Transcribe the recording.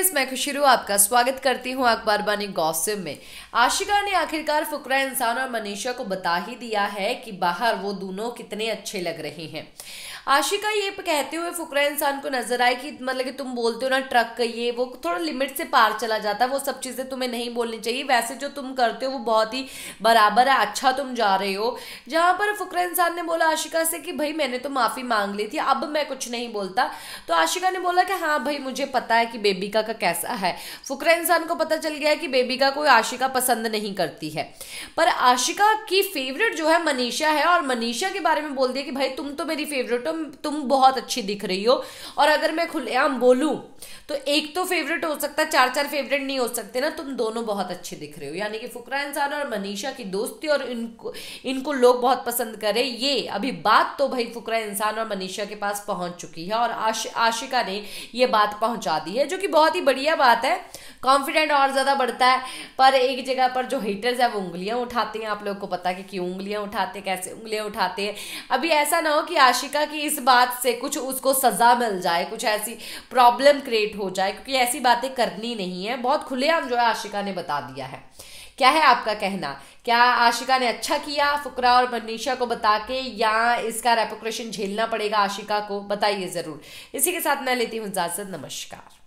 Viewers मैं खुशरू आपका स्वागत करती हूँ अखबार बानी गौसिम में। आशिका ने आखिरकार फुकरा इंसान और मनीषा को बता ही दिया है कि बाहर वो दोनों कितने अच्छे लग रहे हैं। आशिका ये कहते हुए फुकरा इंसान को नज़र आए कि मतलब कि तुम बोलते हो ना, ट्रक ये, वो थोड़ा लिमिट से पार चला जाता है, वो सब चीज़ें तुम्हें नहीं बोलनी चाहिए। वैसे जो तुम करते हो वो बहुत ही बराबर है अच्छा तुम जा रहे हो। जहाँ पर फुकरा इंसान ने बोला आशिका से कि भाई मैंने तो माफ़ी मांग ली थी, अब मैं कुछ नहीं बोलता। तो आशिका ने बोला कि हाँ भाई, मुझे पता है कि बेबी का कैसा है? फुकरा इंसान को पता चल गया है कि बेबिका कोई आशिका पसंद नहीं करती है। पर आशिका की फेवरेट जो है मनीषा है और मनीषा के बारे में बोल दिया कि भाई तुम तो मेरी फेवरेट हो तुम बहुत अच्छी दिख रही हो। और अगर मैं खुलेआम बोलूँ तो एक तो फेवरेट हो सकता है चार चार फेवरेट नहीं हो सकते ना तुम दोनों बहुत अच्छे दिख रहे हो। यानी कि फुकरा इंसान और मनीषा की दोस्ती और इनको इनको लोग बहुत पसंद करें ये अभी बात तो भाई फुकरा इंसान और मनीषा के पास पहुँच चुकी है और आश, आशिका ने ये बात पहुँचा दी है जो कि बहुत ही बढ़िया बात है। कॉन्फिडेंट और ज़्यादा बढ़ता है। पर एक जगह पर जो हेटर्स है, वो उंगलियाँ उठाते हैं। आप लोग को पता कि क्यों उंगलियाँ उठाते कैसे उंगलियाँ उठाते हैं। अभी ऐसा ना हो कि आशिका की इस बात से कुछ उसको सज़ा मिल जाए, कुछ ऐसी प्रॉब्लम क्रिएट हो जाए, क्योंकि ऐसी बातें करनी नहीं है। बहुत खुलेआम जो है आशिका ने बता दिया है। क्या है आपका कहना? क्या आशिका ने अच्छा किया? फुकरा और मनीषा को बता के या इसका रेपोक्रेशन झेलना पड़ेगा आशिका को? बताइए ज़रूर। इसी के साथ मैं लेती हूँ इजाज़त। नमस्कार।